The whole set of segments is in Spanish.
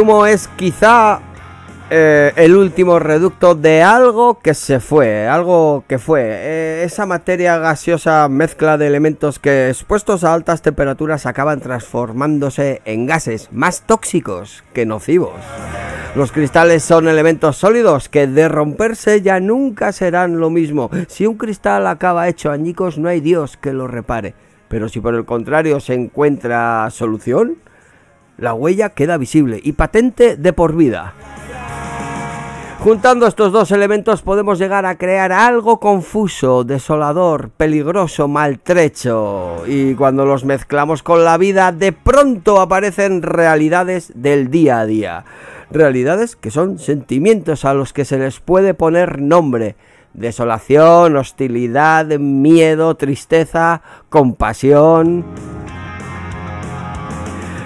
humo es quizá eh, el último reducto de algo que se fue, algo que fue. Eh, esa materia gaseosa mezcla de elementos que expuestos a altas temperaturas acaban transformándose en gases más tóxicos que nocivos. Los cristales son elementos sólidos que de romperse ya nunca serán lo mismo. Si un cristal acaba hecho añicos no hay Dios que lo repare. Pero si por el contrario se encuentra solución, la huella queda visible y patente de por vida. Juntando estos dos elementos podemos llegar a crear algo confuso, desolador, peligroso, maltrecho. Y cuando los mezclamos con la vida, de pronto aparecen realidades del día a día. Realidades que son sentimientos a los que se les puede poner nombre. Desolación, hostilidad, miedo, tristeza, compasión.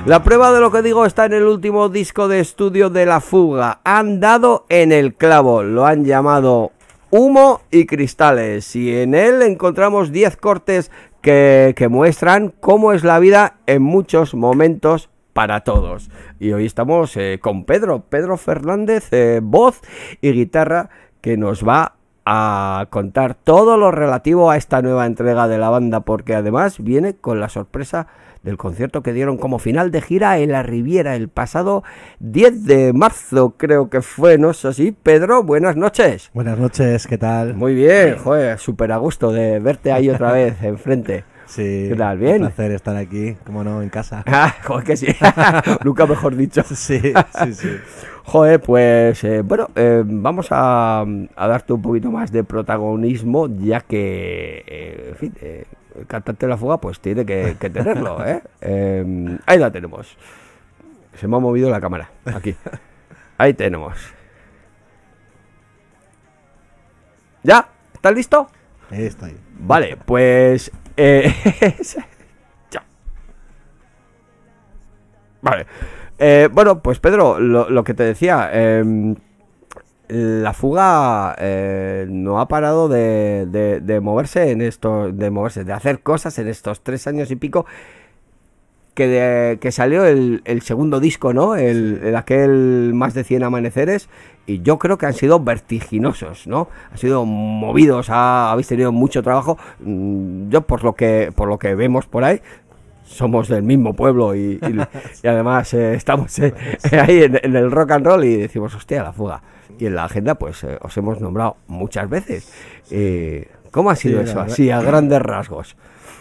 La prueba de lo que digo está en el último disco de estudio de La Fuga. Han dado en el clavo, lo han llamado Humo y Cristales. Y en él encontramos 10 cortes que, muestran cómo es la vida en muchos momentos para todos. Y hoy estamos eh, con Pedro, Pedro Fernández, eh, voz y guitarra, que nos va a contar todo lo relativo a esta nueva entrega de la banda, porque además viene con la sorpresa del concierto que dieron como final de gira en la Riviera el pasado 10 de marzo, creo que fue, ¿no es así? Pedro, buenas noches. Buenas noches, ¿qué tal? Muy bien, joder, súper a gusto de verte ahí otra vez enfrente. Sí, ¿Qué tal? ¿Bien? Un placer estar aquí, como no, en casa. Ah, joder, que sí. Nunca mejor dicho. Sí, sí, sí. Joder, pues eh, bueno, eh, vamos a, a, darte un poquito más de protagonismo, ya que, eh, en fin, el cantante de la fuga pues tiene que, que tenerlo, ¿eh? ¿eh? Ahí la tenemos. Se me ha movido la cámara, aquí. Ahí tenemos. ¿Ya? ¿Estás listo? Ahí estoy. Vale, pues... Eh, ya. Vale. Eh, bueno, pues Pedro, lo, lo que te decía, eh, la fuga eh, no ha parado de, de, de, moverse en esto, de moverse, de hacer cosas en estos tres años y pico que, de, que salió el, el, segundo disco, ¿no? El, el, aquel más de 100 amaneceres y yo creo que han sido vertiginosos, ¿no? Han sido movidos, ha, habéis tenido mucho trabajo. Mm, yo por lo que por lo que vemos por ahí somos del mismo pueblo y, y, y además eh, estamos eh, ahí en, en, el rock and roll y decimos, hostia, la fuga. Y en la agenda, pues eh, os hemos nombrado muchas veces. Eh, ¿Cómo ha sido sí, eso? Así, a grandes rasgos.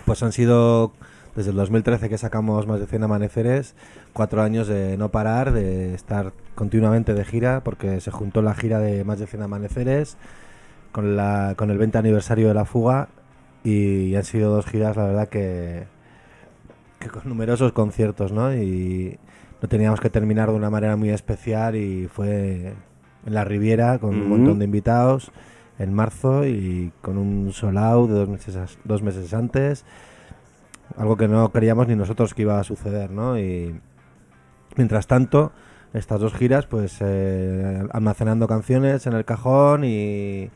Pues han sido, desde el 2013 que sacamos más de 100 amaneceres, cuatro años de no parar, de estar continuamente de gira, porque se juntó la gira de más de 100 amaneceres con, la, con el 20 aniversario de la fuga y han sido dos giras, la verdad que que con numerosos conciertos, ¿no? Y no teníamos que terminar de una manera muy especial y fue en la Riviera con uh -huh. un montón de invitados en marzo y con un sold out de dos meses, dos meses antes, algo que no creíamos ni nosotros que iba a suceder, ¿no? Y mientras tanto, estas dos giras, pues eh, almacenando canciones en el cajón y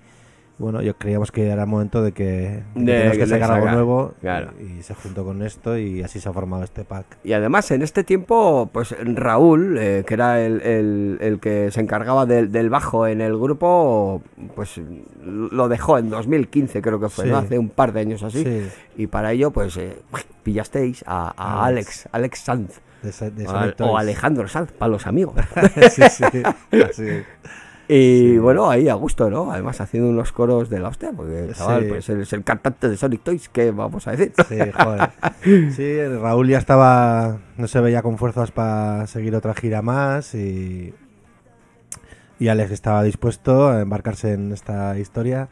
bueno, yo creíamos que era momento de que, de de que, que sacar algo nuevo claro. y, y, se juntó con esto y así se ha formado este pack. Y además en este tiempo, pues Raúl, eh, que era el, el, el, que se encargaba del, del, bajo en el grupo, pues lo dejó en 2015 creo que fue, sí. ¿no? hace un par de años así. Sí. Y para ello, pues eh, pillasteis a, a Alex, Alex Sanz. De, de o, o, Alejandro Sanz, para los amigos. sí, sí, así. Y sí. bueno, ahí a gusto, ¿no? Además haciendo unos coros de la hostia, porque chaval, sí. pues es el cantante de Sonic Toys, ¿qué vamos a decir? Sí, joder. sí, Raúl ya estaba, no se veía con fuerzas para seguir otra gira más y, y Alex estaba dispuesto a embarcarse en esta historia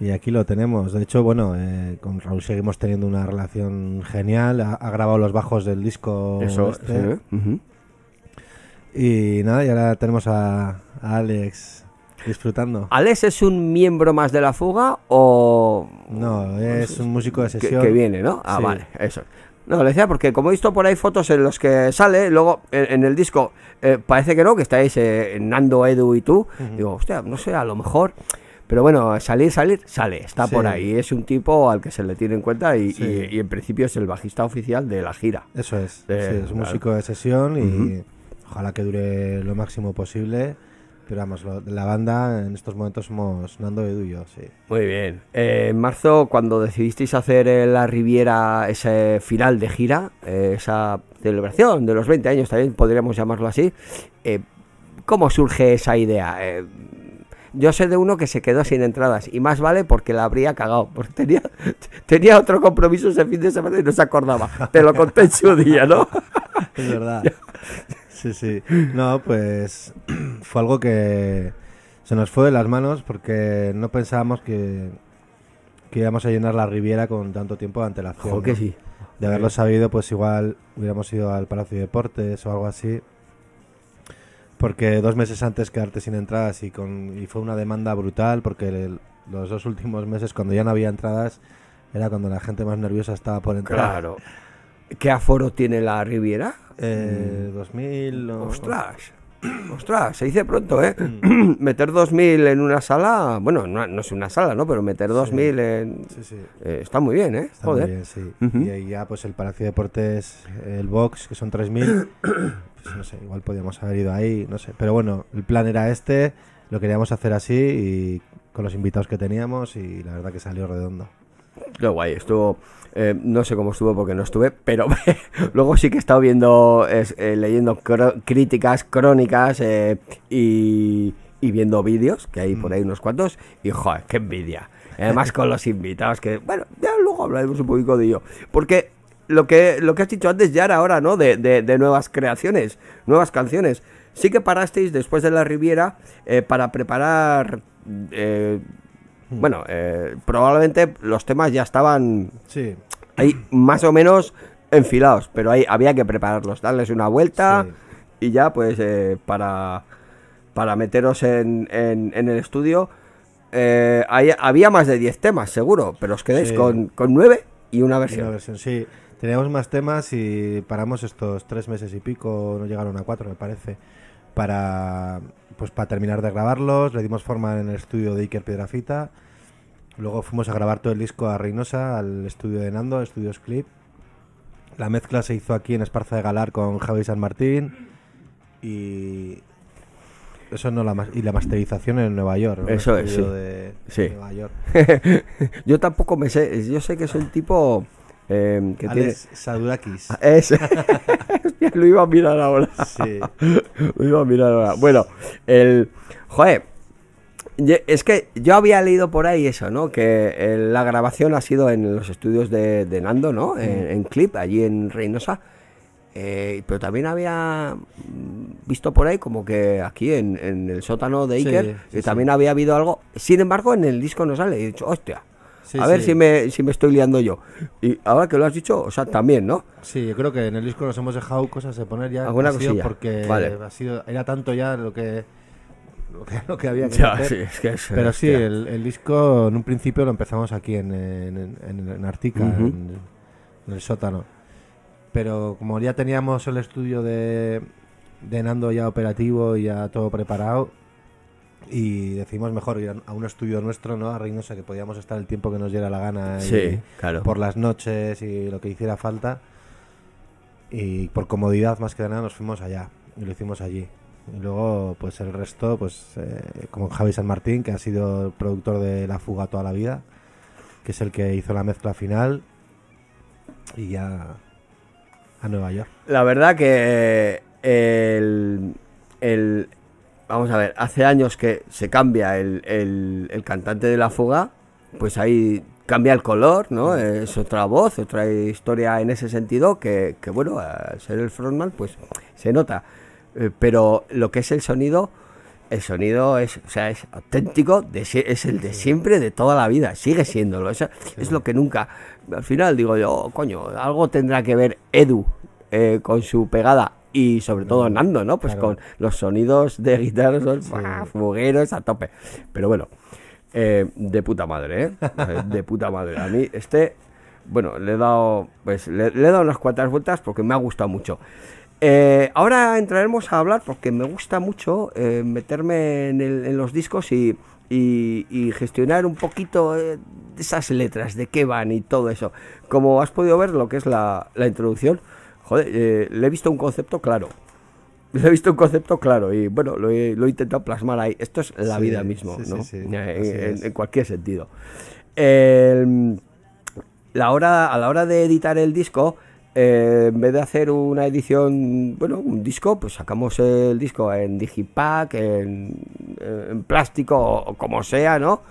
y aquí lo tenemos. De hecho, bueno, eh, con Raúl seguimos teniendo una relación genial, ha, ha grabado los bajos del disco. Eso, este. sí. Uh -huh. Y nada, y ahora tenemos a Alex disfrutando. ¿Alex es un miembro más de la fuga o No, es un músico de que, sesión. que viene, no? Ah, Sí. vale, eso. No, le decía porque como he visto por ahí fotos en los que sale, luego en, en el disco eh, parece que no, que estáis eh, Nando, Edu y tú. Digo, hostia, no sé, a lo mejor. Pero bueno, salir, salir, sale, está por ahí. Es un tipo al que se le tiene en cuenta y, Sí. y- y en principio es el bajista oficial de la gira. Eso es. Eh, sí, es claro. músico de sesión y ojalá que dure lo máximo posible. Pero vamos, lo- la banda en estos momentos somos Nando, Edu y yo, sí. Muy bien. Eh, en marzo, cuando decidisteis hacer eh, la Riviera, ese final de gira, eh, esa celebración de los 20 años, también podríamos llamarlo así, eh, ¿cómo surge esa idea? Yo sé de uno que se quedó sin entradas y más vale porque la habría cagado, porque tenía, tenía otro compromiso ese fin de semana y no se acordaba. Te lo conté en su día, ¿no? Es verdad. sí, sí. No, pues fue algo que se nos fue de las manos porque no pensábamos que, que íbamos a llenar la Riviera con tanto tiempo de antelación. Ojo que ¿no? sí. De haberlo sabido, pues igual hubiéramos ido al Palacio de Deportes o algo así. Porque dos meses antes quedarte sin entradas y, con, y fue una demanda brutal porque el- los dos últimos meses cuando ya no había entradas era cuando la gente más nerviosa estaba por entrar. Claro. ¿Qué aforo tiene la Riviera? Eh, 2000 o- Ostras, ostras, se dice pronto, ¿eh? Mm. meter 2000 en una sala, bueno, no, no es una sala, ¿no? Pero meter 2000 en... Sí, sí. eh, está muy bien, ¿eh? Está muy Joder. bien, sí. Y ahí ya pues el Palacio de Deportes, el box, que son 3.000, pues no sé, igual podíamos haber ido ahí, no sé. Pero bueno, el plan era este, lo queríamos hacer así y con los invitados que teníamos y la verdad que salió redondo. Qué guay, estuvo... eh, no sé cómo estuvo porque no estuve, pero luego sí que he estado viendo, es, eh, leyendo críticas, crónicas eh, y, y viendo vídeos, que hay por Mm. ahí unos cuantos, y joder, qué envidia. Además con los invitados, que bueno, ya luego hablaremos un poquito de ello. Porque lo que, lo que has dicho antes ya era hora, ¿no? De, de- de nuevas creaciones, nuevas canciones. Sí que parasteis después de la Riviera para preparar... eh, Mm. bueno, eh, probablemente los temas ya estaban Sí, ahí más o menos enfilados, pero ahí había que prepararlos, darles una vuelta Sí. y ya pues eh, para, para meteros en, en- en el estudio. eh, había más de 10 temas, seguro, pero os quedáis Sí. con, con 9 y una y versión. una versión, sí. Teníamos más temas y paramos estos tres meses y pico, no llegaron a cuatro me parece, para pues para terminar de grabarlos, le dimos forma en el estudio de Iker Piedrafita, luego fuimos a grabar todo el disco a Reynosa, al estudio de Nando, Estudios Clip. La mezcla se hizo aquí en Esparza de Galar con Javi San Martín y eso no la y la masterización en Nueva York, ¿no? Eso es, sí. de Sí. Nueva York. yo tampoco me sé, yo sé que es el tipo eh, que Alex Sadurakis. tiene... Es... Hostia, lo iba a mirar ahora. Sí. Lo iba a mirar ahora. Bueno, el. Joder. Es que yo había leído por ahí eso, ¿no? Que eh, la grabación ha sido en los estudios de, de Nando, ¿no? En, en Clip, allí en Reynosa. Eh, pero también había mm, visto por ahí como que aquí en, en el sótano de Iker sí, que sí. también había habido algo. Sin embargo, en el disco no sale. Y he dicho, hostia, a ver si me, si me estoy liando yo. Y ahora que lo has dicho, o sea, también, ¿no? Sí, yo creo que en el disco nos hemos dejado cosas de poner ya. Alguna cosilla. Porque Vale. ha sido, era tanto ya lo que, lo que, lo que había que Ya, meter. sí, es que es- Pero sí, el, el disco en un principio lo empezamos aquí en, en, en- en Artica, en, en el sótano. Pero como ya teníamos el estudio de, de Nando ya operativo y ya todo preparado, y decidimos mejor ir a- un estudio nuestro, ¿no? A Reynosa, que podíamos estar el tiempo que nos diera la gana. y- Sí, claro. por las noches y lo que hiciera falta. Y por comodidad más que nada nos fuimos allá y lo hicimos allí. Y luego, pues el resto, pues eh, como Javi San Martín, que ha sido el productor de La Fuga toda la vida, que es el que hizo la mezcla final. Y ya a Nueva York. La verdad que el, el- Vamos a ver, hace años que se cambia el, el- cantante de la fuga, pues ahí cambia el color, ¿no? Es otra voz, otra historia en ese sentido que, que, bueno, al ser el frontman, pues se nota. Eh, pero lo que es el sonido, el sonido es, o sea, es auténtico, de es el de siempre, de toda la vida, sigue siéndolo. Eso es lo que nunca. Al final digo yo, "Oh, coño, algo tendrá que ver Edu eh, con su pegada y sobre todo Nando, ¿no? Pues claro. con los sonidos de guitarra son ¡buah! fugueros a tope. Pero bueno, eh, de puta madre, ¿eh? Eh, De puta madre. A mí este, bueno, le he dado, pues le, le he dado unas cuantas vueltas porque me ha gustado mucho. Eh, ahora entraremos a hablar porque me gusta mucho eh, meterme en, el- en los discos y, y- y gestionar un poquito eh, esas letras, de qué van y todo eso. Como has podido ver lo que es la, la introducción, joder, le he visto un concepto claro. Le he visto un concepto claro y bueno, lo he, lo he intentado plasmar ahí. Esto es la Sí, vida mismo, sí, ¿no? sí, en, cualquier sentido. La hora, a la hora de editar el disco, eh, en vez de hacer una edición, bueno, un disco, pues sacamos el disco en digipack, en, en plástico o, o como sea, ¿no?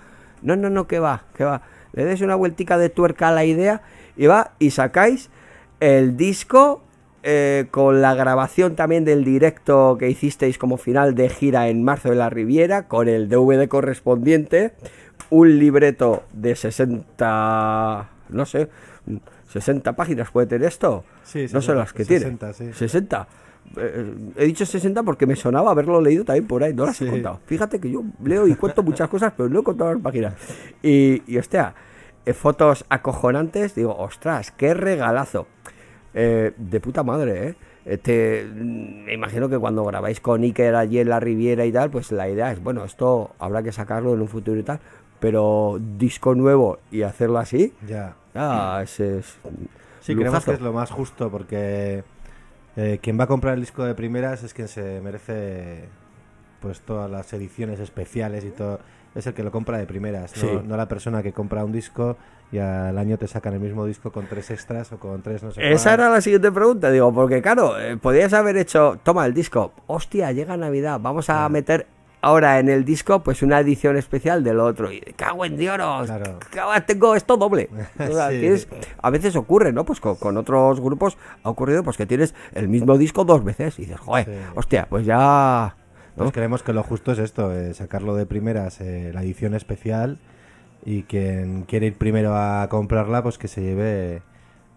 No, no, no, que va, que va. Le des una vueltica de tuerca a la idea y va y sacáis el disco eh, con la grabación también del directo que hicisteis como final de gira en marzo de la Riviera, con el DVD correspondiente, un libreto de 60, no sé, 60 páginas puede tener esto. Sí, no 60, las que tiene. 60, sí. 60. Eh, he dicho 60 porque me sonaba haberlo leído también por ahí, no las he contado. Fíjate que yo leo y cuento muchas cosas, pero no he contado las páginas. Y, y hostia, eh, fotos acojonantes, digo, ostras, qué regalazo. Eh, de puta madre, ¿eh? Eh, te- me imagino que cuando grabáis con Iker allí en la Riviera y tal, pues la idea es, bueno, esto habrá que sacarlo en un futuro y tal, pero disco nuevo y hacerlo así, Ya. Ah, ese es... Sí, creemos que es lo más justo porque eh, quien va a comprar el disco de primeras es quien se merece pues todas las ediciones especiales y todo. Es el que lo compra de primeras, no, Sí. no la persona que compra un disco y al año te sacan el mismo disco con tres extras o con tres no sé Esa cuál. era la siguiente pregunta, digo, porque claro, eh, podías haber hecho, toma el disco, hostia, llega Navidad, vamos a meter ahora en el disco pues una edición especial del otro, y cago en Dios, Claro. tengo esto doble. O sea, Sí. tienes- a veces ocurre, ¿no? Pues con, con otros grupos ha ocurrido pues que tienes el mismo disco dos veces y dices, joder, Sí. hostia, pues ya... ¿no? Pues creemos que lo justo es esto, eh, sacarlo de primeras, eh, la edición especial y quien quiere ir primero a comprarla, pues que se lleve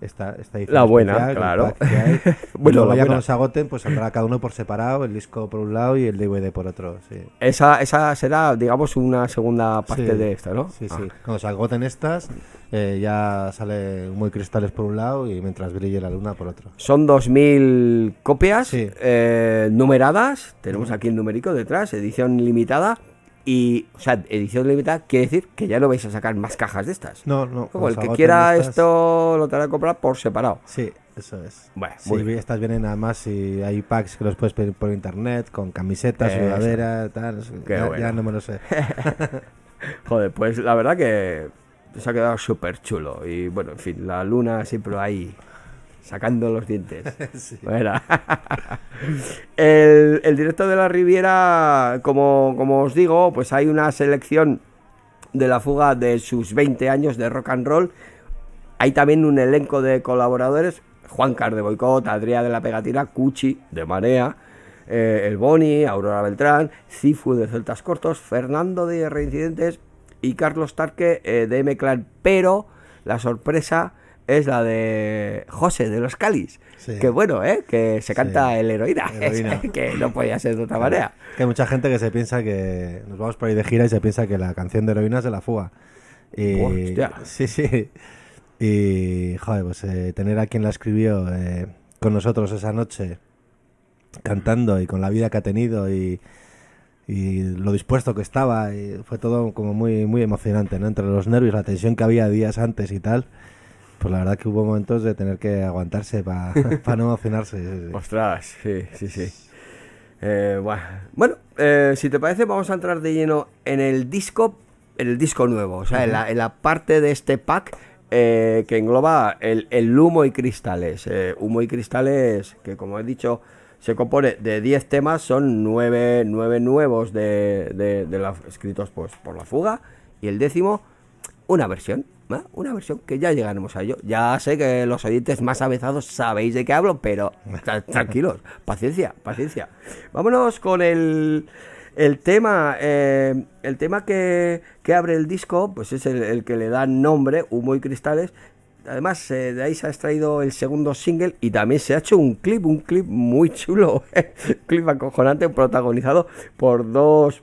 esta, esta edición La buena, especial, claro. hay. Y Bueno, luego ya cuando se agoten, pues saldrá cada uno por separado, el disco por un lado y el DVD por otro. Sí, Esa, esa será, digamos, una segunda parte Sí, de esta, ¿no? Sí, Ah. sí. Cuando se agoten estas, eh, ya sale muy cristales por un lado y mientras brille la luna por otro. Son 2.000 copias Sí. eh, numeradas. Tenemos aquí el numérico detrás, edición limitada. Y, o sea, edición limitada quiere decir que ya no vais a sacar más cajas de estas. No, no. Cuando el que quiera estas- esto lo tendrá que comprar por separado. Sí, eso es. Bueno, Sí, muy bien. estas vienen además si hay packs que los puedes pedir por internet con camisetas, sudadera, tal. Ya, bueno. ya no me lo sé. Joder, pues la verdad que se ha quedado súper chulo. Y bueno, en fin, la luna siempre ahí sacando los dientes. Bueno. el, el directo de la Riviera, como, como os digo, pues hay una selección de la fuga de sus 20 años de rock and roll. Hay también un elenco de colaboradores. Juan Car de Boicot, Adrià de la Pegatina, Cuchi de Marea, eh, El Boni, Aurora Beltrán, Cifu de Celtas Cortos, Fernando de Reincidentes y Carlos Tarque eh, de M-Clan. Pero la sorpresa es la de José de los Calis. Sí. Que bueno, ¿eh? Que se canta Sí. el heroína. Heroína. que no podía ser de otra manera. Que hay mucha gente que se piensa que nos vamos por ahí de gira y se piensa que la canción de heroína es de la fuga. Y, Hostia. Sí, sí. Y, joder, pues eh, tener a quien la escribió eh, con nosotros esa noche, cantando y con la vida que ha tenido y, y lo dispuesto que estaba, y fue todo como muy, muy emocionante, ¿no? Entre los nervios, la tensión que había días antes y tal. Pues la verdad que hubo momentos de tener que aguantarse para no emocionarse. sí, sí. Ostras, sí, sí, sí. Eh, buah. bueno, eh, si te parece, vamos a entrar de lleno en el disco, en el disco nuevo, o sea, en, la, en la parte de este pack eh, que engloba el, el humo y cristales. Eh, humo y cristales, que como he dicho, se compone de 10 temas, son 9, nuevos de, de- de la- escritos pues, por la fuga, y el décimo, una versión. Una versión que ya llegaremos a ello. Ya sé que los oyentes más avezados sabéis de qué hablo, pero tra- tranquilos, paciencia, paciencia. Vámonos con el, el tema, eh, el tema que, que abre el disco, pues es el, el que le da nombre, Humo y Cristales. además eh, de ahí se ha extraído el segundo single y también se ha hecho un clip, un clip muy chulo, clip acojonante protagonizado por dos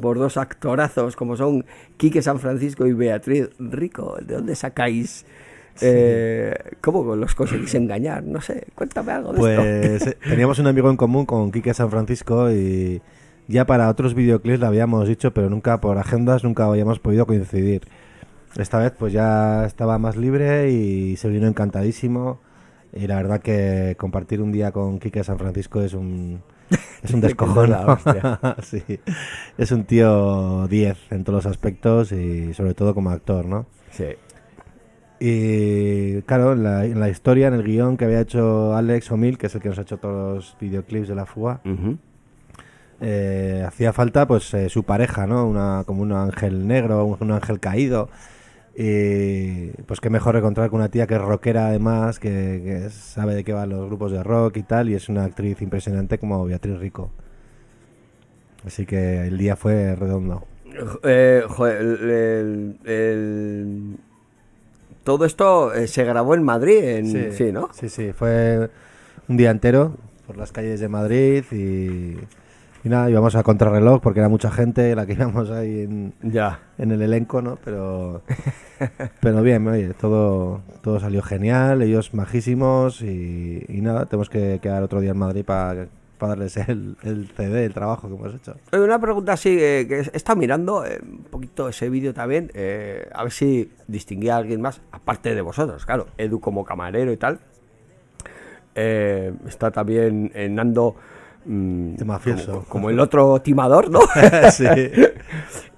por dos actorazos como son Quique San Francisco y Beatriz Rico. ¿De dónde sacáis? Eh, ¿Cómo los conseguís engañar? No sé, cuéntame algo de Pues esto. eh, teníamos un amigo en común con Quique San Francisco y ya para otros videoclips lo habíamos dicho, pero nunca por agendas nunca habíamos podido coincidir. Esta vez pues ya estaba más libre y se vino encantadísimo. Y la verdad que compartir un día con Quique San Francisco es un, es un descojón. La hostia. sí. Es un tío 10 en todos los aspectos y sobre todo como actor, ¿no? Sí. Y claro, en la, en la historia, en el guion que había hecho Alex O'Mill, que es el que nos ha hecho todos los videoclips de la fuga, eh, hacía falta pues eh, su pareja, ¿no? Una, como un ángel negro, un, un ángel caído. Y pues qué mejor encontrar con una tía que es rockera además, que, que sabe de qué van los grupos de rock y tal, y es una actriz impresionante como Beatriz Rico. Así que el día fue redondo. Eh, joder, el- el- el- todo esto eh, se grabó en Madrid, en, sí, ¿no? Sí, sí, fue un día entero por las calles de Madrid y, y nada, íbamos a contrarreloj porque era mucha gente la que íbamos ahí en, Ya. en el elenco, ¿no? Pero, pero bien, oye, todo, todo salió genial, ellos majísimos y, y nada, tenemos que quedar otro día en Madrid para darles el, el CD, el trabajo que hemos hecho. Oye, Una pregunta así, eh, que he estado mirando eh, un poquito ese vídeo también, eh, a ver si distinguía a alguien más, aparte de vosotros, claro, Edu como camarero y tal. Eh, está también eh, Nando... mm, De mafioso. Como, como el otro timador, ¿no? sí.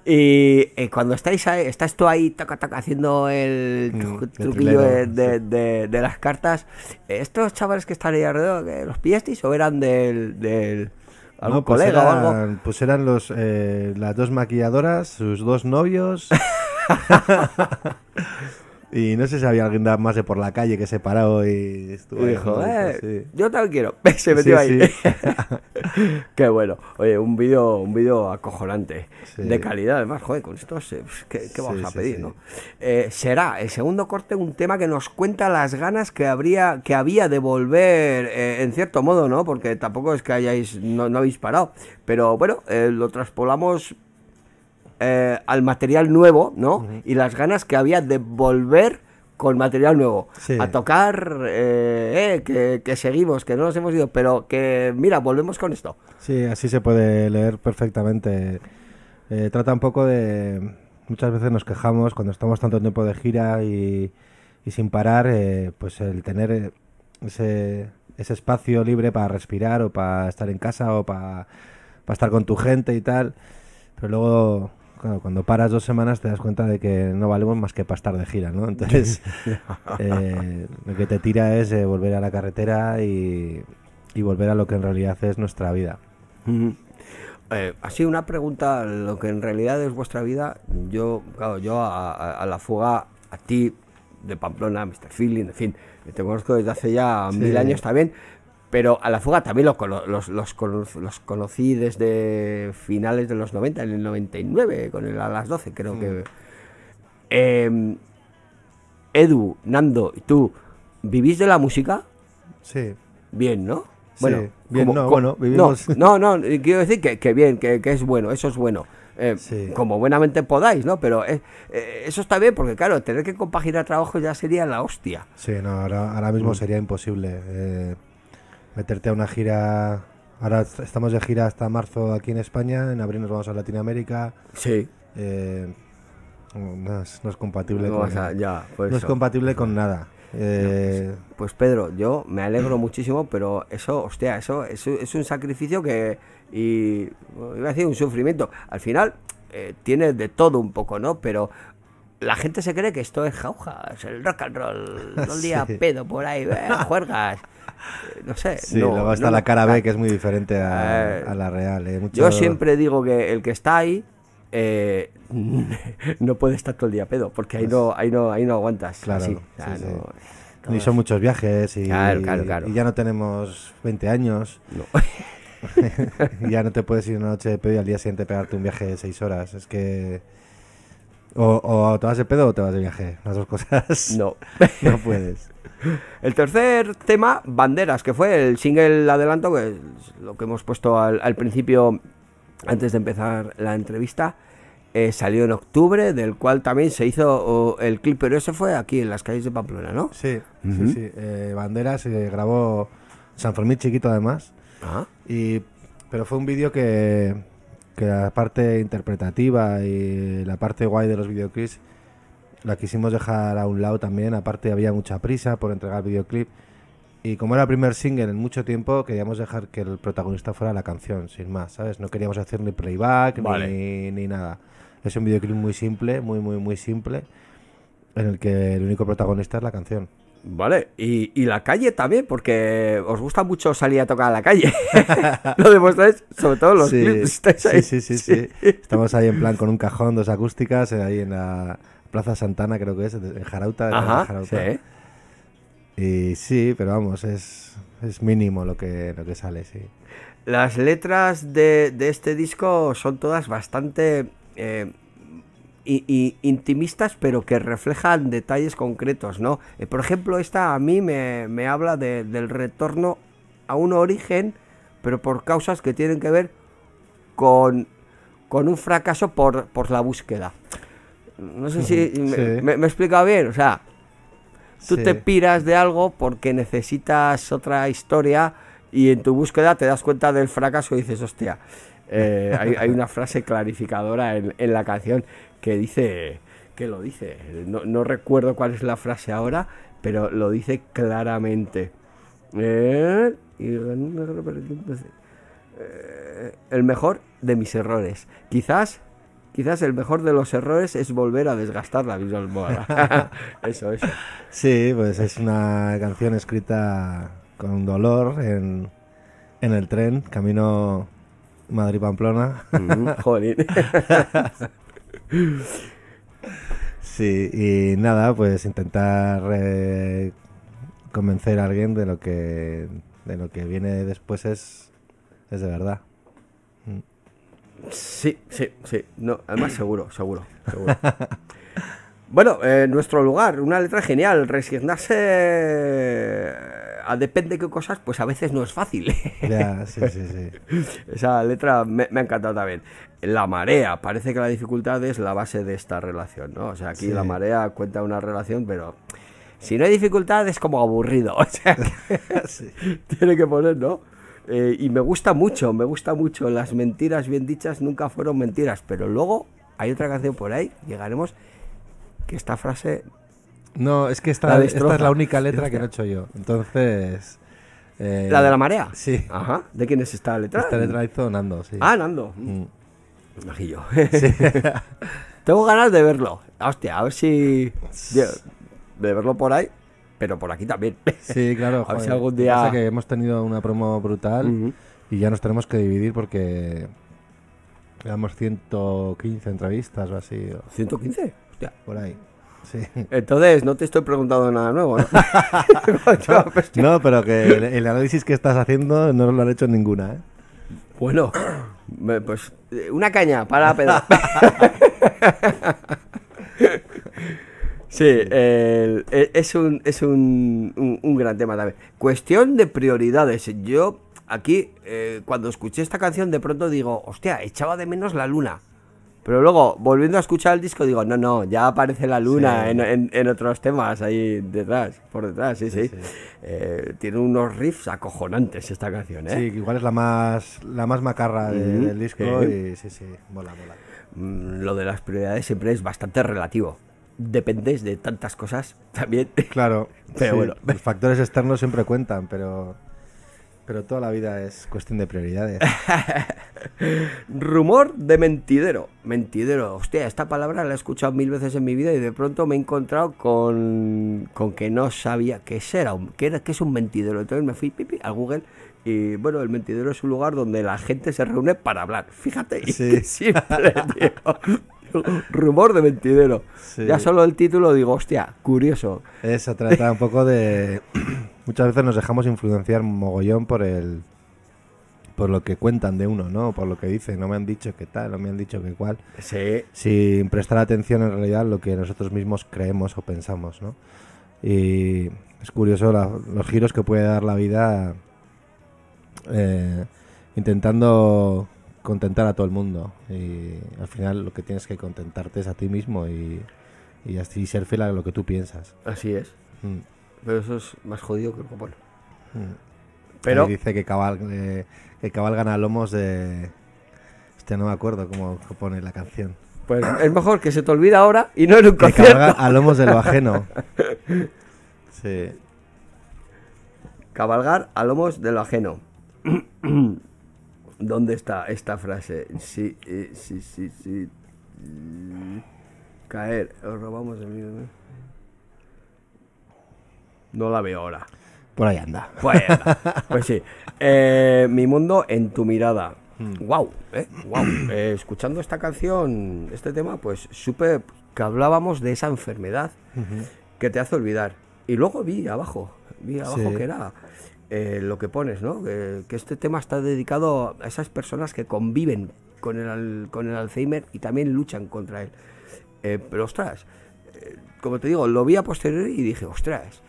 Y eh, cuando estáis ahí, estás tú ahí taca, taca, haciendo el Mm, tru- truquillo de, de- sí. de- de las cartas, eh, ¿estos chavales que están ahí alrededor, que ¿los pillasteis o eran del, del algún No, pues colega o algo? eran, pues eran los, eh, las dos maquilladoras, sus dos novios. y no sé si había alguien más de por la calle que se paró y estuvo Y dijo, eh, sí. yo también quiero. Se metió Sí, ahí. sí. Qué bueno. Oye, un vídeo un vídeo acojonante. De calidad, además. Joder, con esto, se- pues, ¿qué, qué vamos a pedir, no? Eh, será el segundo corte un tema que nos cuenta las ganas que habría que había de volver, eh, en cierto modo, ¿no? Porque tampoco es que hayáis, no, no habéis parado. Pero bueno, lo traspolamos eh, al material nuevo, ¿no? Y las ganas que había de volver con material nuevo. Sí. A tocar, eh, eh, que, que seguimos, que no nos hemos ido, pero que, mira, volvemos con esto. Sí, así se puede leer perfectamente. Eh, trata un poco de... Muchas veces nos quejamos cuando estamos tanto tiempo de gira y, y sin parar, pues el tener ese, ese espacio libre para respirar o para estar en casa o para, para estar con tu gente y tal. Pero luego, claro, cuando paras dos semanas te das cuenta de que no valemos más que para estar de gira, ¿no? Entonces, eh, lo que te tira es eh, volver a la carretera y, y volver a lo que en realidad es nuestra vida. Eh, así una pregunta, lo que en realidad es vuestra vida, yo, claro, yo a, a- a la fuga, a ti, de Pamplona, Mr. Feeling, en fin, te conozco desde hace ya Sí. mil años también, pero a la fuga también los, los, cono- los conocí desde finales de los 90, en el 99, con el a las 12 creo que... Em, Edu, Nando y tú, ¿vivís de la música? Sí. Bien, ¿no? Sí, bien, no, bueno, vivimos- No, no, no, quiero decir que, que bien, que, que es bueno, eso es bueno. Eh, Sí. Como buenamente podáis, ¿no? Pero eh, eh, eso está bien porque, claro, tener que compaginar trabajo ya sería la hostia. Sí, no, ahora, ahora mismo sería imposible meterte a una gira. Ahora est- estamos de gira hasta marzo aquí en España, en abril nos vamos a Latinoamérica. Sí. eh, no, es, no es compatible No, con, o sea, ya, pues no es compatible con nada. Eh, Pues Pedro, yo me alegro muchísimo, pero eso, hostia, eso, eso es un sacrificio que, y iba a decir un sufrimiento. Al final eh, tiene de todo un poco, ¿no? Pero la gente se cree que esto es jauja, es el rock and roll, todo el día Sí. pedo por ahí, eh, juergas, no sé. sí, no, luego está no, la cara. B que es muy diferente a, Eh, a la real. eh, mucho- Yo siempre digo que el que está ahí eh, no puede estar todo el día pedo, porque ahí no, ahí no, ahí no aguantas. Claro, así. sí, O sea, sí. no- Y son muchos viajes y, Claro, claro, claro. y ya no tenemos 20 años. ya no te puedes ir una noche de pedo y al día siguiente pegarte un viaje de 6 horas. Es que O, o te vas de pedo o te vas de viaje. Las dos cosas. No. no puedes. El tercer tema, Banderas, que fue el single adelanto, que es lo que hemos puesto al, al principio, antes de empezar la entrevista, eh, salió en octubre, del cual también se hizo oh, el clip, pero ese fue aquí en las calles de Pamplona, ¿no? Sí, sí, sí. Eh, Banderas se grabó San Fermín chiquito además. Ah, Y, pero fue un vídeo que, que la parte interpretativa y la parte guay de los videoclips la quisimos dejar a un lado también. Aparte había mucha prisa por entregar videoclip. Y como era el primer single en mucho tiempo, queríamos dejar que el protagonista fuera la canción, sin más, ¿sabes? No queríamos hacer ni playback Vale. ni, ni nada. Es un videoclip muy simple, muy, muy, muy simple, en el que el único protagonista es la canción. Vale, y, y la calle también, porque os gusta mucho salir a tocar a la calle. Lo demostráis, sobre todo en los Sí, clips. estáis ahí. sí, sí, sí, sí. Estamos ahí en plan con un cajón, dos acústicas, eh, ahí en la Plaza Santana, creo que es, en Jarauta. en Ajá, Jarauta. sí. Y sí, pero vamos, es, es mínimo lo que, lo que sale, sí. Las letras de, de este disco son todas bastante eh, i- intimistas, pero que reflejan detalles concretos, ¿no? Eh, por ejemplo, esta a mí me, me habla de- del retorno a un origen, pero por causas que tienen que ver con, con un fracaso por, por la búsqueda. No sé si me, Sí. me- me he explicado bien, o sea, tú Sí. te piras de algo porque necesitas otra historia y en tu búsqueda te das cuenta del fracaso y dices, hostia, eh, hay, hay una frase clarificadora en, en la canción que dice, que lo dice, no, no recuerdo cuál es la frase ahora, pero lo dice claramente. Eh, eh, el mejor de mis errores. Quizás, quizás el mejor de los errores es volver a desgastar la almohada. eso, eso. Sí, pues es una canción escrita con dolor en, en el tren, camino Madrid-Pamplona. Mm. Sí, y nada, pues intentar eh, convencer a alguien de lo que de lo que viene después es, es de verdad. Sí, sí, sí. No, además seguro, seguro, seguro. Bueno, eh, nuestro lugar, una letra genial. Resignarse depende qué cosas, pues a veces no es fácil. Ya, sí, sí, sí. Esa letra me, me ha encantado también. La marea, parece que la dificultad es la base de esta relación, ¿no? O sea, aquí Sí. la marea cuenta una relación, pero si no hay dificultad es como aburrido. O sea, que Sí. tiene que poner, ¿no? Eh, y me gusta mucho, me gusta mucho. Las mentiras bien dichas nunca fueron mentiras, pero luego hay otra canción por ahí, llegaremos, que esta frase No, es que esta, es la única letra que no he hecho yo. Entonces. eh, ¿La de la marea? Sí. Ajá. ¿De quién es esta letra? Esta letra la hizo Nando, sí. Ah, Nando. Mm. Majillo. Tengo ganas de verlo. Hostia, a ver si. de verlo por ahí, pero por aquí también. Sí, claro. A ver si algún día- pasa que hemos tenido una promo brutal y ya nos tenemos que dividir porque. Llevamos 115 entrevistas o así, o 115. Hostia. por ahí. Sí. Entonces, no te estoy preguntando nada nuevo, ¿no? No, pero que el, el análisis que estás haciendo no lo han hecho ninguna, ¿eh? bueno, pues eh, una caña para Pedro. Sí, el- e- es, un, es un, un- un gran tema también. Cuestión de prioridades. Yo aquí, eh, cuando escuché esta canción, de pronto digo, hostia, echaba de menos la luna. Pero luego, volviendo a escuchar el disco, digo, no, no, ya aparece la luna Sí. en, en- en otros temas ahí detrás, por detrás, sí, sí. Eh, tiene unos riffs acojonantes esta canción, ¿eh? Sí, igual es la más la más macarra de- del disco sí. y sí, sí, mola, mola. Mm, lo de las prioridades siempre es bastante relativo. Dependes de tantas cosas también. Claro, Pero sí, bueno. los factores externos siempre cuentan, pero pero toda la vida es cuestión de prioridades. Rumor de mentidero. Mentidero. Hostia, esta palabra la he escuchado mil veces en mi vida y de pronto me he encontrado con, con que no sabía qué era, qué era, qué es un mentidero. Entonces me fui pipi, a Google y bueno, el mentidero es un lugar donde la gente se reúne para hablar. Fíjate, Sí. tío. Rumor de mentidero. Sí. Ya solo el título digo, hostia, curioso. Se trata un poco de... Muchas veces nos dejamos influenciar mogollón por el por lo que cuentan de uno, ¿no? Por lo que dicen, no me han dicho que tal, no me han dicho que cual, Sí, sin prestar atención en realidad lo que nosotros mismos creemos o pensamos, ¿no? Y es curioso la- los giros que puede dar la vida eh, intentando contentar a todo el mundo y al final lo que tienes que contentarte es a ti mismo y, y así ser fiel a lo que tú piensas. así es. Mm, Pero eso es más jodido que el copón. mm. Pero, Ahí dice que, cabal, eh, que cabalgan a lomos de... Hostia, no me acuerdo cómo pone la canción. pues es mejor que se te olvide ahora y no en un Que concierto. cabalgan a lomos de lo ajeno. Sí. Cabalgar a lomos de lo ajeno. ¿Dónde está esta frase? Sí, eh, sí, sí, sí. Caer, os robamos el mío. No la veo ahora. Por ahí anda. Pues, pues sí. Eh, mi mundo en tu mirada. Wow, eh, wow. Eh, escuchando esta canción, este tema, pues supe que hablábamos de esa enfermedad que te hace olvidar. Y luego vi abajo, vi abajo Sí. que era eh, lo que pones, ¿no? Que, que este tema está dedicado a esas personas que conviven con el, con el Alzheimer y también luchan contra él. Pero ostras, como te digo, lo vi a posteriori y dije, ostras,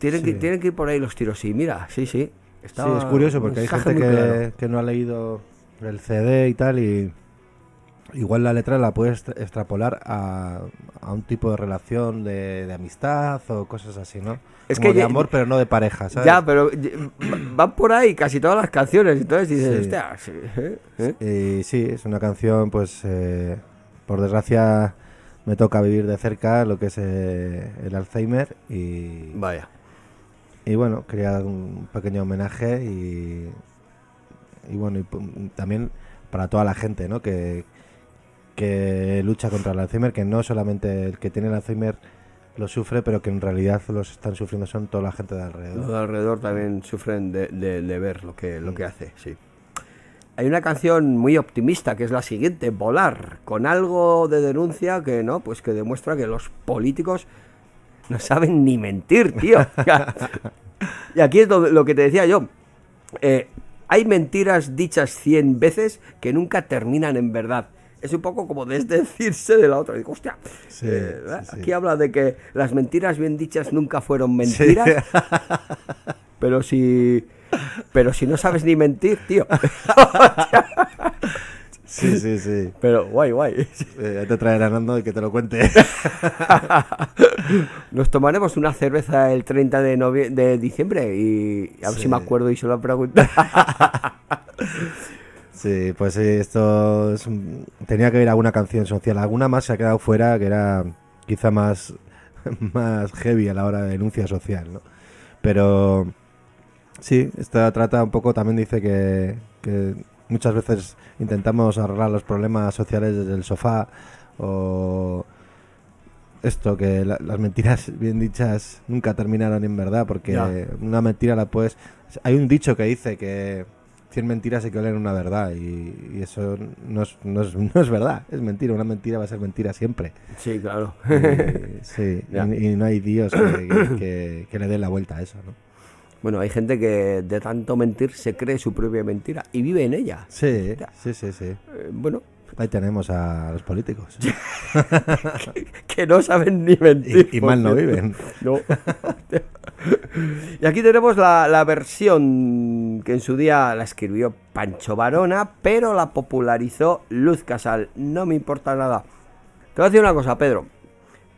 tienen, que, Sí. tienen que ir por ahí los tiros. Y mira, sí, sí. Sí, es curioso porque hay gente que, claro. que no ha leído el CD y tal y igual la letra la puedes extra- extrapolar a, a un tipo de relación de, de amistad o cosas así, ¿no? Es Como que de ya- amor pero no de pareja, ¿sabes? Ya, pero van por ahí casi todas las canciones. Entonces dices, Sí. sí, ¿eh? ¿eh? Y sí, es una canción, pues, eh, por desgracia me toca vivir de cerca lo que es eh, el Alzheimer y, Vaya. Y bueno, quería dar un pequeño homenaje y, y bueno, y también para toda la gente, ¿no? Que, que lucha contra el Alzheimer, que no solamente el que tiene el Alzheimer lo sufre, pero que en realidad los están sufriendo son toda la gente de Los alrededor. de alrededor también sufren de, de- de ver lo que, lo que hace, sí. Hay una canción muy optimista que es la siguiente, Volar, con algo de denuncia que no, pues que demuestra que los políticos no saben ni mentir, tío. y aquí es donde- lo que te decía yo. Eh, hay mentiras dichas 100 veces que nunca terminan en verdad. Es un poco como desdecirse de la otra. Digo, hostia, Sí, eh, sí, sí. aquí habla de que las mentiras bien dichas nunca fueron mentiras. Pero si. Pero si no sabes ni mentir, tío. Sí, sí, sí. Pero guay, guay. Eh, ya te traerán Nando y que te lo cuente. Nos tomaremos una cerveza el 30 de, novie- de diciembre y a ver Sí. si me acuerdo y se lo pregunto. Sí, pues sí, esto es un- tenía que haber alguna canción social. Alguna más se ha quedado fuera que era quizá más, más heavy a la hora de denuncia social, ¿no? Pero sí, esta trata un poco, también dice que, que muchas veces intentamos arreglar los problemas sociales desde el sofá o esto, que la- las mentiras bien dichas nunca terminaron en verdad, porque Ya. una mentira la puedes... Hay un dicho que dice que 100 mentiras se en una verdad y, y eso no es, no, es, no es verdad, es mentira, una mentira va a ser mentira siempre. Sí, claro. Y, sí, y, y no hay Dios que, que- que- que le dé la vuelta a eso, ¿no? Bueno, hay gente que de tanto mentir se cree su propia mentira y vive en ella. Sí, sí, sí, sí. Eh, bueno, Ahí tenemos a los políticos. que no saben ni mentir. Y, y mal no viven. No. y aquí tenemos la, la versión que en su día la escribió Pancho Varona, pero la popularizó Luz Casal. No me importa nada. Te voy a decir una cosa, Pedro.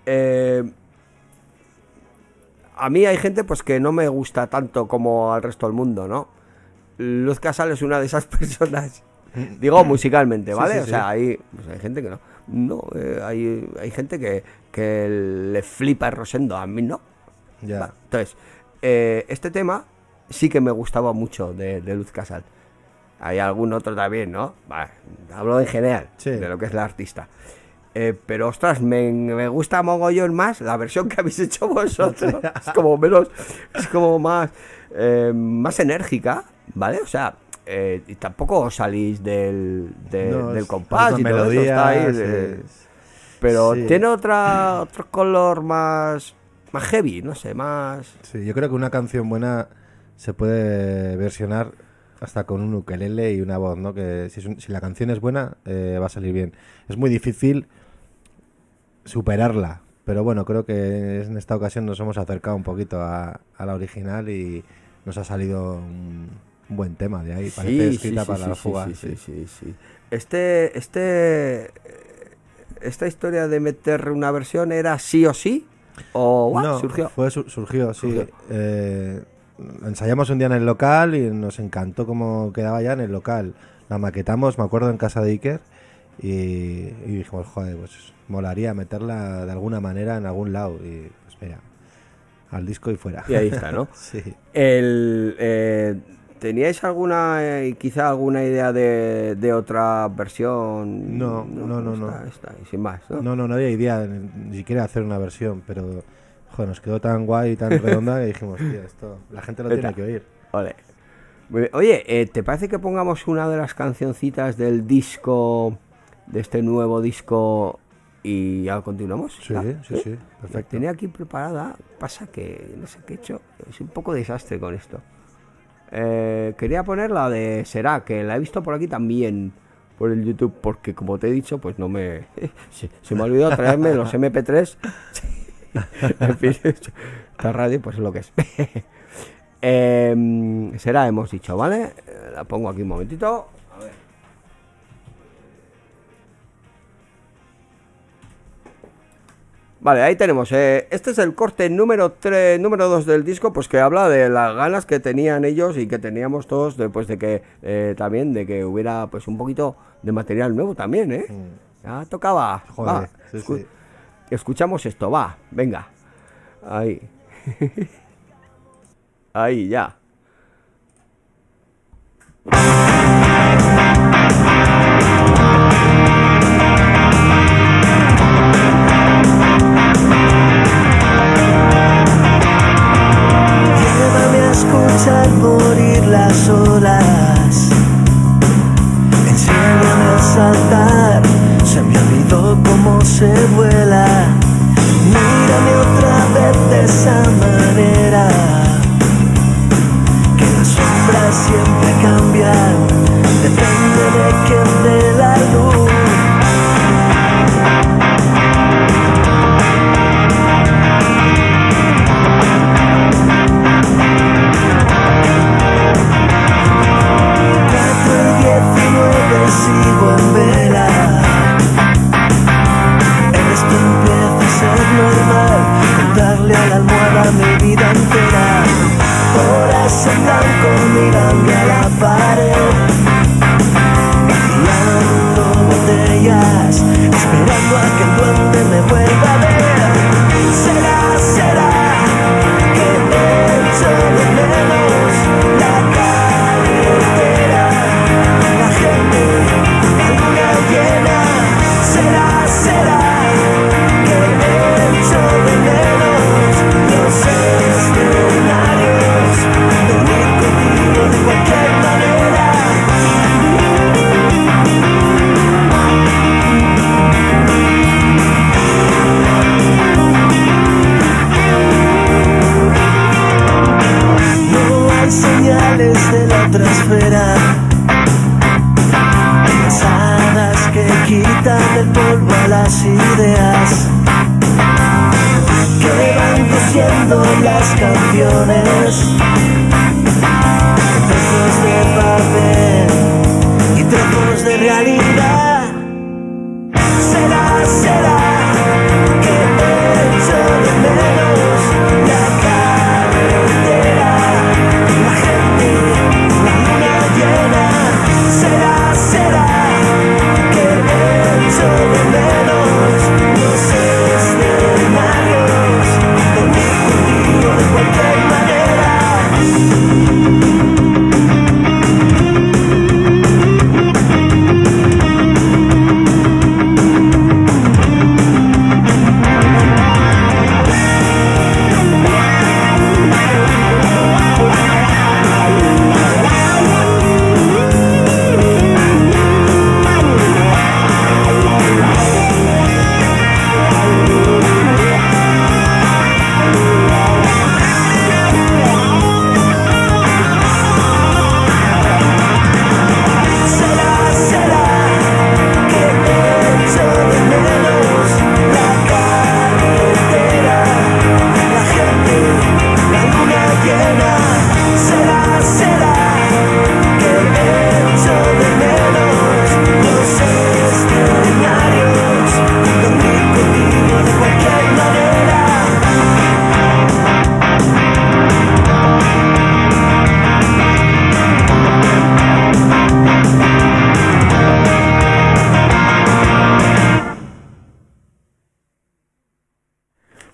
Eh, a mí hay gente pues que no me gusta tanto como al resto del mundo, ¿no? Luz Casal es una de esas personas. Digo musicalmente, ¿vale? sí, o sea, hay, pues hay gente que no. No, eh, hay, hay gente que, que le flipa el Rosendo, a mí no. Ya. Entonces, eh, este tema sí que me gustaba mucho de, de Luz Casal. Hay algún otro también, ¿no? Va, hablo en general Sí. de lo que es la artista. Eh, pero ostras, me, me gusta mogollón más la versión que habéis hecho vosotros. es como menos, es como más, eh, más enérgica, ¿vale? O sea, eh, y tampoco salís del, de- No, del compás y todo eso, está ahí, melodías, eh, es- pero sí. tiene otra, otro color más, más heavy, no sé, más... Sí, yo creo que una canción buena se puede versionar hasta con un ukelele y una voz, ¿no? Que si, es un- si la canción es buena, eh, va a salir bien. Es muy difícil superarla, pero bueno, creo que en esta ocasión nos hemos acercado un poquito a, a la original y nos ha salido un, un buen tema de ahí. Parece escrita para la fuga. Sí, sí, sí. sí, sí. Este, este, esta historia de meter una versión era sí o sí o what, No, surgió. Fue, su- surgió, sí. Surgió. Eh, ensayamos un día en el local y nos encantó cómo quedaba ya en el local. La maquetamos, me acuerdo, en casa de Iker y, y dijimos, joder, pues molaría meterla de alguna manera en algún lado. Y pues mira, al disco y fuera. Y ahí está, ¿no? sí. El, eh, ¿Teníais alguna, eh, quizá alguna idea de, de otra versión? No, no, no, no. Está, está ahí, sin más, ¿no? No, no, no había idea ni ni siquiera hacer una versión, pero joder, nos quedó tan guay y tan redonda que dijimos, tío, esto la gente lo tiene que oír. Bien. Oye, eh, ¿te parece que pongamos una de las cancioncitas del disco, de este nuevo disco, y ya continuamos? Sí, ¿Ya? sí, sí, La perfecto. tenía aquí preparada, pasa que no sé qué he hecho, es un poco desastre con esto. Eh, quería poner la de Será, que la he visto por aquí también, por el YouTube, porque como te he dicho, pues no me... se, se me ha olvidado traerme los MP3. en fin, esta radio pues es lo que es. Em, será, hemos dicho, ¿vale? Eh, La pongo aquí un momentito. Vale, ahí tenemos. eh, este es el corte número 3, número 2 del disco, pues que habla de las ganas que tenían ellos y que teníamos todos después de que eh, también de que hubiera pues un poquito de material nuevo también, ¿eh? Ya tocaba. Mm. Joder, Va, sí, escu- sí. Escuchamos esto, va, venga. Ahí. Ahí, ya. A escuchar morir las olas. Enséñame a saltar. Se me olvidó cómo se vuela. Mírame otra vez de esa manera. Que las sombras siempre cambian. Depende de quién dé la luz.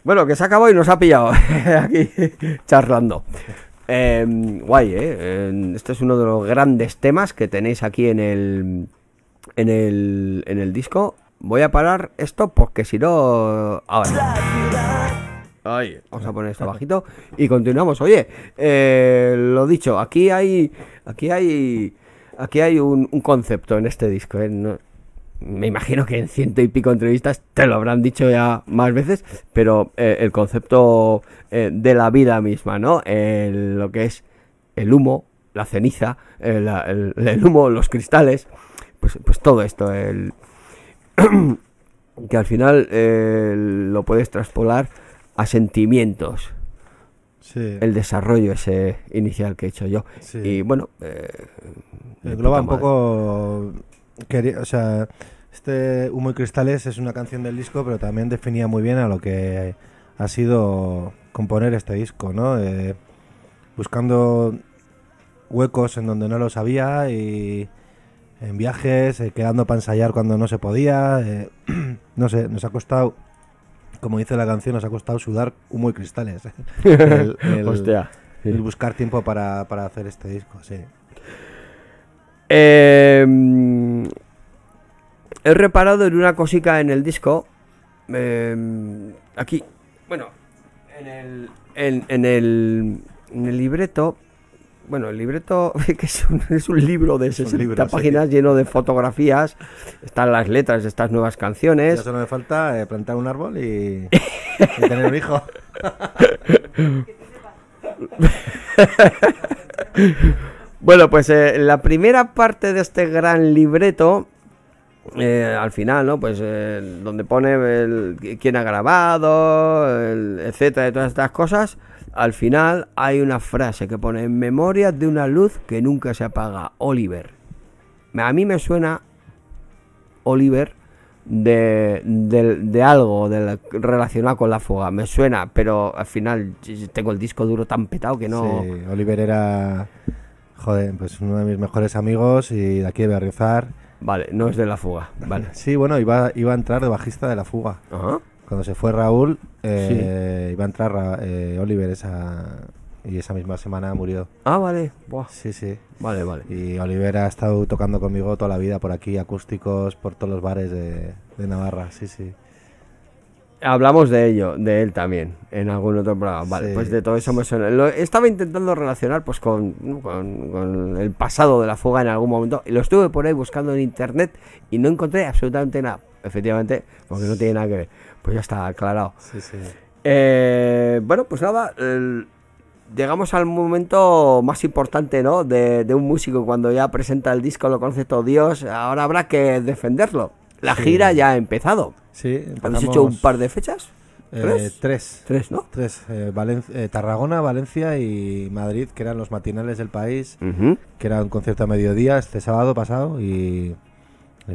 Bueno, que se acabó y nos ha pillado aquí charlando. Eh, guay, ¿eh? Este es uno de los grandes temas que tenéis aquí en el, en el, en el disco. Voy a parar esto porque si no... Ahora. Vamos a poner esto bajito y continuamos. Oye, eh, lo dicho, aquí hay, aquí hay, aquí hay un, concepto en este disco. ¿eh? Me imagino que en ciento y pico entrevistas te lo habrán dicho ya más veces, pero eh, el concepto eh, de la vida misma, ¿no? El- lo que es el humo, la ceniza, eh, el, el humo, los cristales, pues, pues todo esto, el que al final eh, lo puedes traspolar a sentimientos, Sí. el desarrollo ese inicial que he hecho yo. Sí. Y bueno, Engloba un poco. Quería- o sea, este Humo y Cristales es una canción del disco, pero también definía muy bien a lo que ha sido componer este disco, ¿no? Eh, buscando huecos en donde no los había y en viajes, eh, quedando para ensayar cuando no se podía. eh, no sé, nos ha costado, como dice la canción, nos ha costado sudar humo y cristales. el, el- Hostia. sí. el buscar tiempo para, para hacer este disco, sí. Eh, mm, he reparado en una cosica en el disco. eh, aquí, bueno, en el, en, en el, en el libreto. Bueno, el libreto que es un, es un libro de 60 libro, sí. páginas lleno de fotografías. Están las letras de estas nuevas Ya canciones. solo me falta eh, plantar un árbol y, y tener un hijo. Bueno, pues eh, la primera parte de este gran libreto, eh, al final, ¿no? Pues eh, donde pone el, quién ha grabado, etcétera, y todas estas cosas, al final hay una frase que pone en memoria de una luz que nunca se apaga, Oliver. A mí me suena Oliver de, de, de algo de la- relacionado con la fuga, me suena, pero al final tengo el disco duro tan petado que no... Sí, Oliver era, joder, pues uno de mis mejores amigos y de aquí de Berriozar. Vale, no es de la fuga, vale. Sí, bueno, iba, iba a entrar de bajista de la fuga. Ajá. Cuando se fue Raúl, eh, iba a entrar Ra- eh, Oliver esa, y esa misma semana murió. Ah, vale. Buah. Sí, sí. Vale, vale. Y Oliver ha estado tocando conmigo toda la vida por aquí, acústicos, por todos los bares de, de Navarra, sí, sí. Hablamos de ello, de él también, en algún otro programa. Vale, Sí. pues de todo eso me suena. Lo estaba intentando relacionar pues con, con, con el pasado de la fuga en algún momento. Y lo estuve por ahí buscando en internet y no encontré absolutamente nada. Efectivamente, porque no tiene nada que ver. Pues ya está aclarado. Sí, sí. Eh, bueno, pues nada, el- llegamos al momento más importante, ¿no? De, de un músico cuando ya presenta el disco, lo conoce todo Dios. Ahora habrá que defenderlo. La Sí. gira ya ha empezado. Sí, ¿Habéis hecho un par de fechas? eh, ¿Tres? tres. Tres, ¿no? Tres, eh, Valen- eh, Tarragona, Valencia y Madrid, que eran los matinales del país, que era un concierto a mediodía este sábado pasado y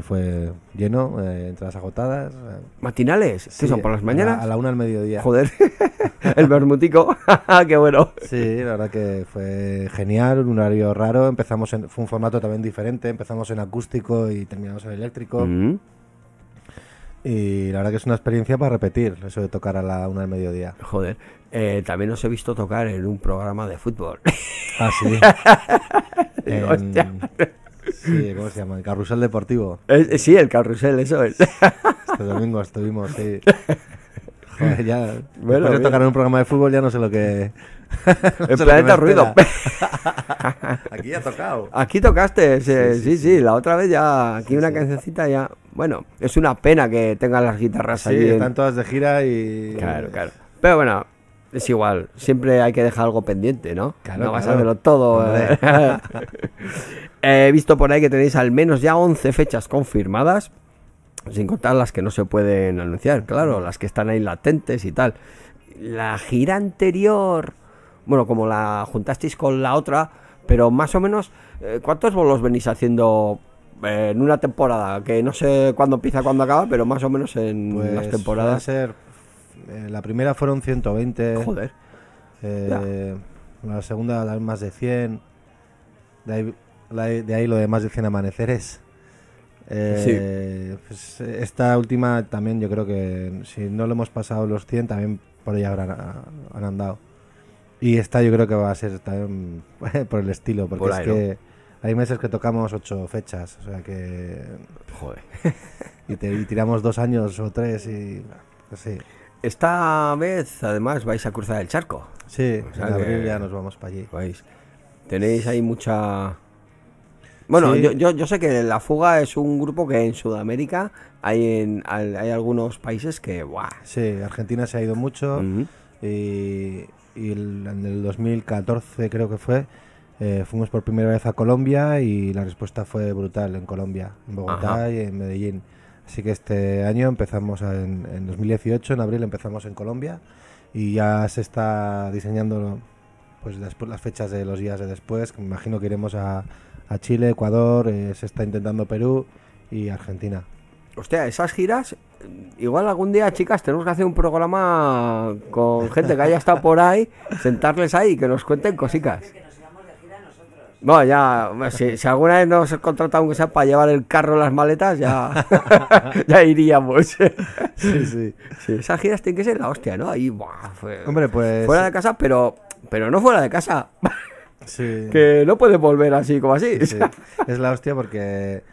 fue lleno, eh, entradas agotadas. eh, ¿Matinales? ¿Qué sí, son, por las mañanas? A la, una al mediodía. Joder, el bermutico. Qué bueno. Sí, la verdad que fue genial, un horario raro. Empezamos en, fue un formato también diferente. Empezamos en acústico y terminamos en eléctrico. Mm. Y la verdad que es una experiencia para repetir, eso de tocar a la una del mediodía. Joder, eh, también os he visto tocar en un programa de fútbol. Ah, sí. En-. Sí, ¿cómo se llama? El carrusel deportivo. Sí, el carrusel, eso es. Este domingo estuvimos, sí. Joder, ya. Bueno, de tocar en un programa de fútbol ya no sé lo que. no El que planeta me ruido. Aquí ya ha tocado. Aquí tocaste, sí, sí, Sí, sí, sí, la otra vez ya, aquí Sí, una cancioncita ya. Bueno, es una pena que tengan las guitarras Sí, allí. en- están todas de gira y. Claro, claro. Pero bueno, es igual, siempre hay que dejar algo pendiente, ¿no? Claro, no vas a verlo todo. Eh. He visto por ahí que tenéis al menos ya 11 fechas confirmadas, sin contar las que no se pueden anunciar, claro, las que están ahí latentes y tal. La gira anterior, bueno, como la juntasteis con la otra, pero más o menos, eh, ¿cuántos bolos venís haciendo eh, en una temporada? Que no sé cuándo empieza, cuándo acaba, pero más o menos en Pues las suele temporadas. ser. Eh, la primera fueron 120. Joder. eh, la segunda dar más de 100. De ahí, la- de ahí lo de más de 100 amaneceres. Eh, pues, esta última también yo creo que si no lo hemos pasado los 100 también por ella habrán, han andado. Y esta yo creo que va a ser también por el estilo, porque Por es ahí, ¿no? que hay meses que tocamos ocho fechas, o sea que... Joder. Y, te- y tiramos dos años o tres y... pues sí, Esta vez, además, vais a cruzar el charco. sí O sea en abril ya nos vamos para allí. Vais. Tenéis ahí mucha... Bueno, Sí. yo, yo, yo sé que La Fuga es un grupo que en Sudamérica hay, en, hay algunos países que... ¡buah! Sí, Argentina se ha ido mucho y, y el- en el 2014 creo que fue, eh, fuimos por primera vez a Colombia y la respuesta fue brutal en Colombia, en Bogotá Ajá. y en Medellín. Así que este año empezamos en, en 2018, en abril empezamos en Colombia y ya se está diseñando pues después las fechas de los días de después, me imagino que iremos a, a Chile, Ecuador, eh, se está intentando Perú y Argentina. Hostia, esas giras, igual algún día, chicas, tenemos que hacer un programa con gente que haya estado por ahí, sentarles ahí y que nos cuenten cositas. No, ya, si, si alguna vez nos contrata aunque sea para llevar el carro, las maletas, ya, ya iríamos. Sí, sí. Sí, esas giras tienen que ser la hostia, ¿no? Ahí, buah, fue- Hombre, pues... fuera de casa, pero, pero no fuera de casa, sí. que no puedes volver así como así. Sí, es la hostia porque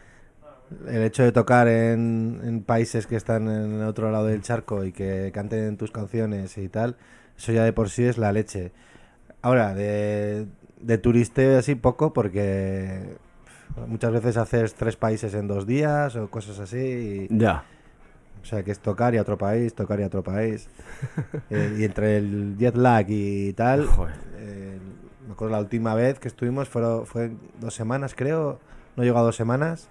el hecho de tocar en, en países que están en el otro lado del charco y que canten tus canciones y tal, eso ya de por sí es la leche. Ahora, de, de turisteo así poco porque muchas veces haces tres países en dos días o cosas así. y- Ya. o sea, que es tocar y a otro país, tocar y a otro país. Eh, y entre el jet lag y tal, eh, me acuerdo la última vez que estuvimos fueron, fue dos semanas, creo, no llegó a dos semanas.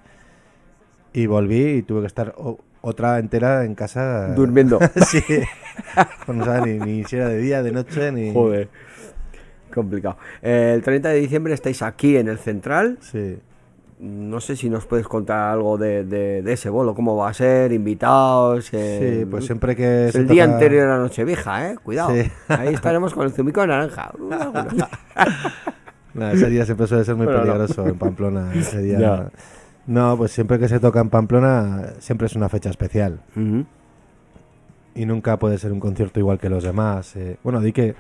Y volví y tuve que estar o- otra entera en casa. Durmiendo. sí. Pues no sabía ni, ni si era de día, de noche, ni. Joder. Complicado. Eh, el 30 de diciembre estáis aquí en el Central. Sí. No sé si nos puedes contar algo de, de- de ese bolo, cómo va a ser, invitados. eh, Sí, pues siempre que. se el día toca- anterior a Nochevieja, ¿eh? Cuidado. Sí. Ahí estaremos con el zumico de naranja. Uh. No, ese día siempre suele ser muy Pero no. peligroso en Pamplona. Ese día. No, pues siempre que se toca en Pamplona, siempre es una fecha especial. Y nunca puede ser un concierto igual que los demás. eh. Bueno, di que,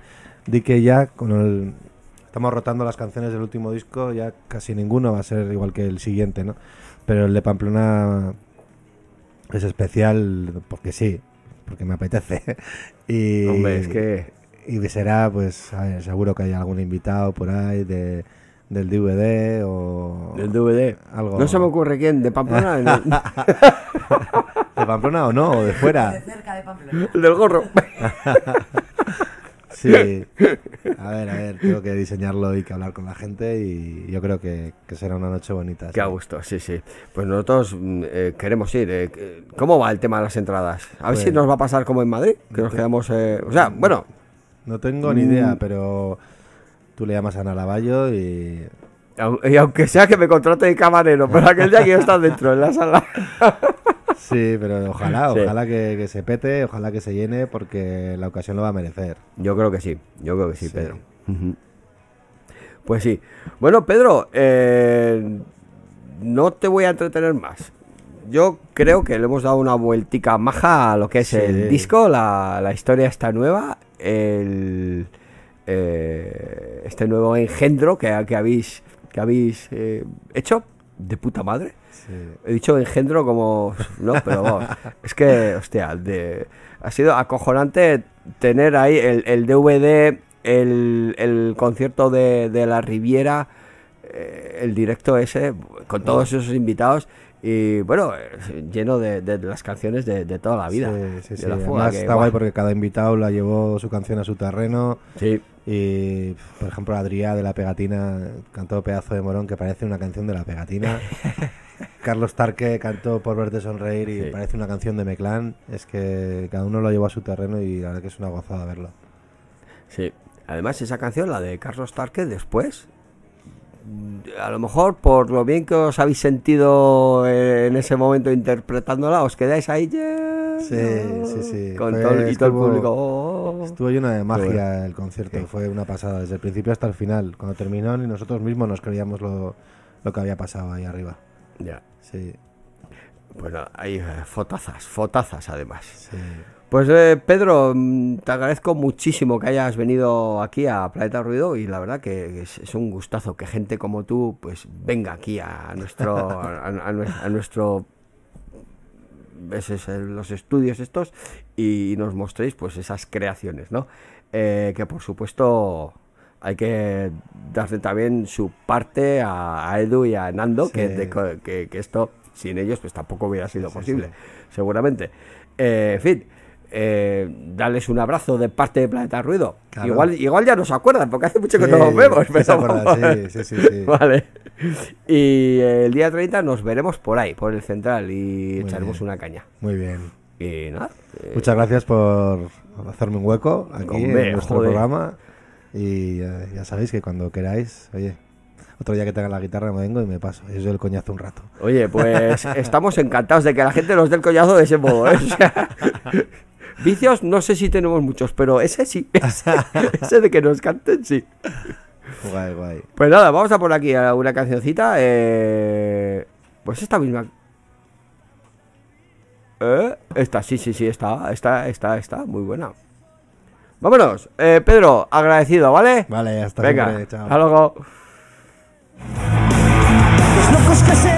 di que ya con el... Estamos rotando las canciones del último disco, ya casi ninguno va a ser igual que el siguiente, ¿no? Pero el de Pamplona es especial porque sí, porque me apetece. y, Hombre, es que. y será, pues, a ver, seguro que hay algún invitado por ahí de, del DVD o Del DVD. algo. No se me ocurre quién, de Pamplona, el, ¿De Pamplona o no? ¿O de fuera? cerca de Pamplona. el del gorro. Sí. A ver, a ver, tengo que diseñarlo y que hablar con la gente y yo creo que, que será una noche bonita. Qué a gusto, sí, sí. Pues nosotros mm, eh, queremos ir. eh, que- ¿Cómo va el tema de las entradas? A ver Pues- si nos va a pasar como en Madrid, que nos quedamos... eh, o sea, bueno, No tengo ni idea, Mm. pero tú le llamas a Ana Lavallo y... y aunque sea que me contrate de camarero, pero aquel día quiero estar dentro, en la sala. Sí, pero ojalá, Sí. ojalá que, que se pete, ojalá que se llene porque la ocasión lo va a merecer. Yo creo que sí, yo creo que sí, Sí. Pedro. Pues sí. Bueno, Pedro, eh, no te voy a entretener más. Yo creo que le hemos dado una vueltica maja a lo que es Sí. el disco, la, la historia está nueva, el, eh, este nuevo engendro que, que habéis, que habéis eh, hecho de puta madre. Sí. He dicho engendro como... No, pero vamos, es que, hostia, de, ha sido acojonante tener ahí el, el DVD, el, el concierto de, de la Riviera, eh, el directo ese, con todos esos invitados y, bueno, lleno de, de las canciones de, de toda la vida. Sí, sí, sí. la fuga, Además que, está guay porque cada invitado la llevó su canción a su terreno Sí, y, por ejemplo, Adrià de La Pegatina cantó Pedazo de Morón que parece una canción de La Pegatina. Carlos Tarque cantó Por verte sonreír y Sí. parece una canción de Meclán. Es que cada uno lo llevó a su terreno y la verdad que es una gozada verlo. sí. Además, esa canción, la de Carlos Tarque, después, a lo mejor por lo bien que os habéis sentido en ese momento interpretándola, os quedáis ahí. yeah, Sí, sí, sí. Con Fue- todo, el- y todo el estuvo- público. oh. Estuvo lleno de magia bueno. el concierto, Sí. fue una pasada, desde el principio hasta el final. Cuando terminó, ni nosotros mismos nos creíamos lo, lo que había pasado ahí arriba. Ya. Sí. Bueno, hay eh, fotazas, fotazas además. Sí. Pues eh, Pedro, mm, te agradezco muchísimo que hayas venido aquí a Planeta Ruido y la verdad que es, es un gustazo que gente como tú pues venga aquí a nuestro a, a nue- a nuestro los estudios estos y nos mostréis pues esas creaciones, ¿no? Eh, que por supuesto hay que darle también su parte a, a Edu y a Nando, que, de que, que esto sin ellos pues tampoco hubiera sido Sí, posible, sí. seguramente. Eh, en fin, eh, darles un abrazo de parte de Planeta Ruido. Claro. Igual, igual ya no se acuerdan, porque hace mucho que Sí, no nos vemos. pero se acuerdan, sí, sí, sí. Vale. Y el día 30 nos veremos por ahí, por el central, y Muy echaremos bien. una caña. Muy bien. Y nada. eh, Muchas gracias por hacerme un hueco aquí Hombre, en nuestro joder. programa. Y eh, ya sabéis que cuando queráis, oye, otro día que tenga la guitarra me vengo y me paso. Os doy el coñazo un rato. Oye, pues estamos encantados de que la gente nos dé el collazo de ese modo. ¿eh? Vicios no sé si tenemos muchos, pero ese sí. Ese, ese de que nos canten, sí. Guay, guay. Pues nada, vamos a por aquí a una cancioncita. eh, Pues esta misma. ¿Eh? Esta, sí, sí, sí, está, está, está, está, muy buena. Vámonos, eh, Pedro, agradecido, ¿vale? Vale, hasta Venga, siempre. Chao. hasta luego. Los locos que se